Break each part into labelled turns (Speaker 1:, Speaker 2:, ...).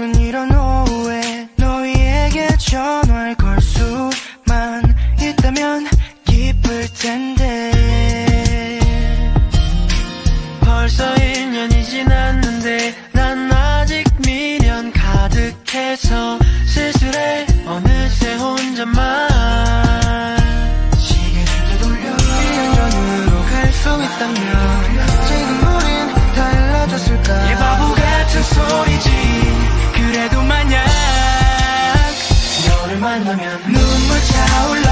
Speaker 1: 밤은 이런 오후에 너희에게
Speaker 2: 전화할 걸 수만 있다면 기쁠 텐데.
Speaker 1: 만나면 눈물 차올라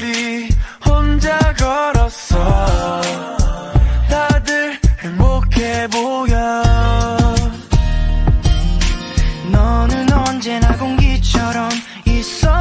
Speaker 1: 거리
Speaker 2: 혼자 걸었어. 다들 행복해 보여.
Speaker 1: 너는 언제나 공기처럼 있어.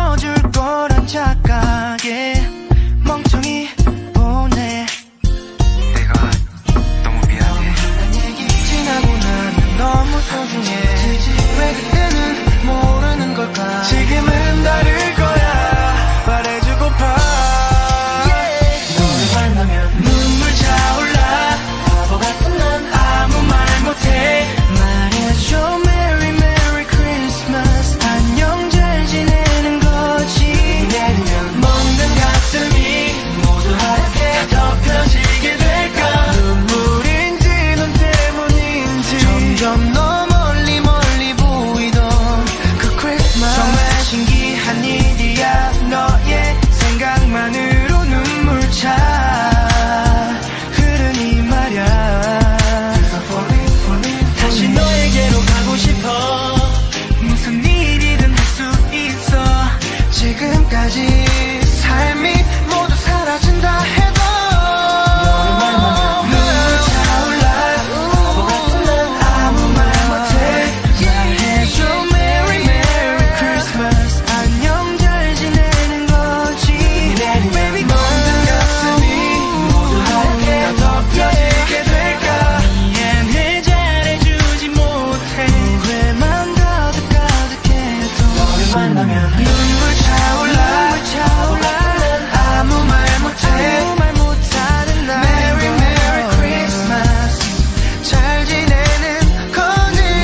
Speaker 1: Christmas 잘 지내는 거니